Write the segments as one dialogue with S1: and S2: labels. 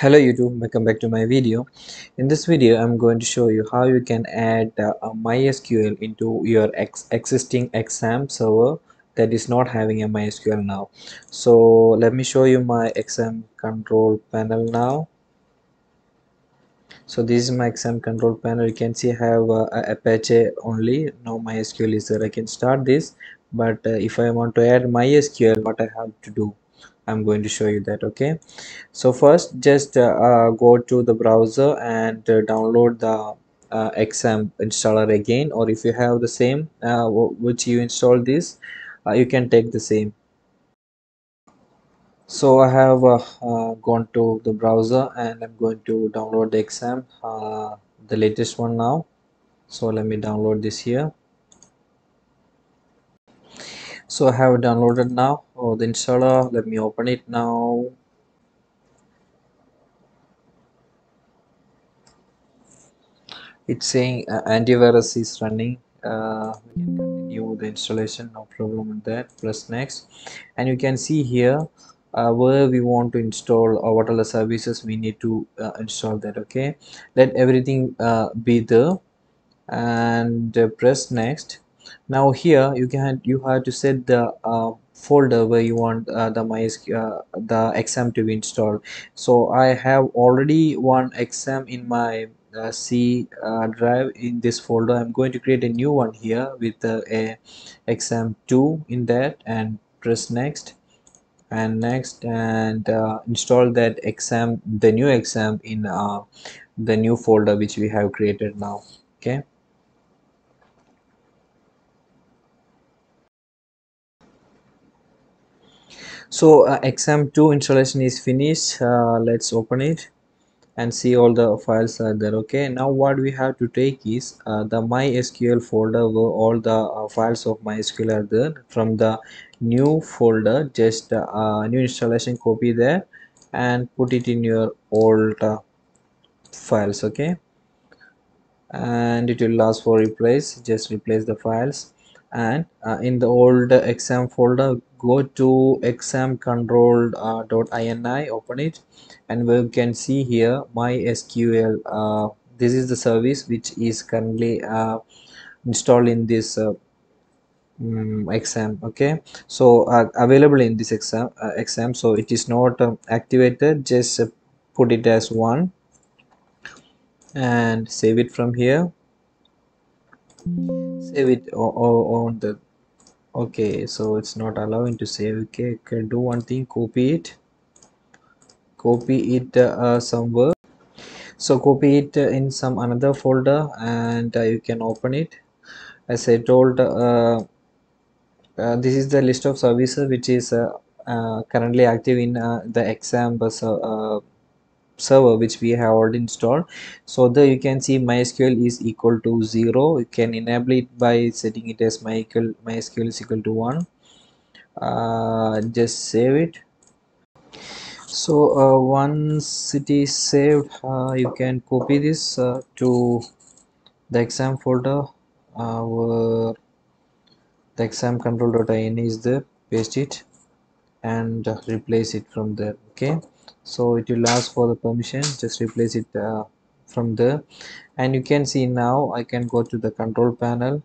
S1: hello youtube welcome back to my video. In this video i'm going to show you how you can add uh, mysql into your ex existing XAMPP server that is not having a mysql now. So let me show you my XAMPP control panel now. So this is my XAMPP control panel. You can see I have uh, apache only. No mysql is there i can start this. But uh, if i want to add mysql what i have to do i'm going to show you that okay? So first just uh, uh, go to the browser and uh, download the uh, installer again or if you have the same uh, which you install this uh, you can take the same. So I have uh, gone to the browser and I'm going to download the XAMPP the latest one now. So let me download this here so I have downloaded now. Oh, the installer let me open it now. It's saying uh, antivirus is running uh, can continue the installation no problem with that. Press next. And you can see here uh, where we want to install or what are the services we need to uh, install that okay? Let everything uh, be there. And uh, press next now here you can you have to set the uh, folder where you want uh, the mysql the XAMPP to be installed. So i have already one XAMPP in my uh, C uh, drive in this folder. I'm going to create a new one here with uh, a XAMPP2 in that and press next and next and uh, install that XAMPP the new XAMPP in uh, the new folder which we have created now. Okay so uh, XAMPP2 installation is finished. Uh, let's open it and see all the files are there okay? Now what we have to take is uh, the mysql folder where all the uh, files of mysql are there from the new folder. Just uh, new installation copy there and put it in your old uh, files okay? And it will last for replace just replace the files. And uh, in the old XAMPP folder go to XAMPP control uh, .ini open it and we can see here mysql uh, this is the service which is currently uh, installed in this um, XAMPP okay? So uh, available in this exam uh, XAMPP so it is not uh, activated just put it as one and save it from here. Save it on the okay so it's not allowing to save. Okay can do one thing copy it. Copy it uh, somewhere. So copy it in some another folder and uh, you can open it. As i told uh, uh this is the list of services which is uh, uh, currently active in the exam XAMPP server which we have already installed. So there you can see mysql is equal to 0 you can enable it by setting it as mysql mysql is equal to 1 uh, just save it. So uh, once it is saved uh, you can copy this uh, to the exam folder. Where the XAMPP control.ini is there. Paste it and replace it from there. Okay so it will ask for the permission. Just replace it uh, from there. And you can see now I can go to the control panel.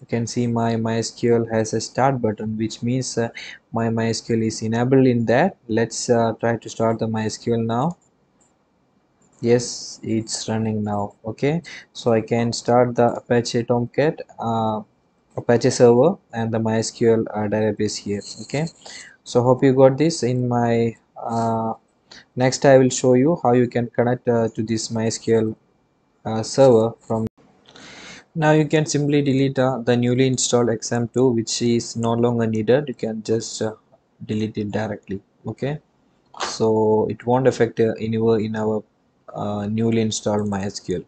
S1: You can see my MySQL has a start button which means uh, my MySQL is enabled in that. Let's uh, try to start the MySQL now. Yes it's running now. Okay. So I can start the Apache Tomcat uh, Apache server and the MySQL uh, database here. Okay. So hope you got this in my uh, next i will show you how you can connect uh, to this mysql uh, server from now you can simply delete uh, the newly installed xampp2 which is no longer needed. You can just uh, delete it directly okay? So it won't affect uh, anywhere in our uh, newly installed mysql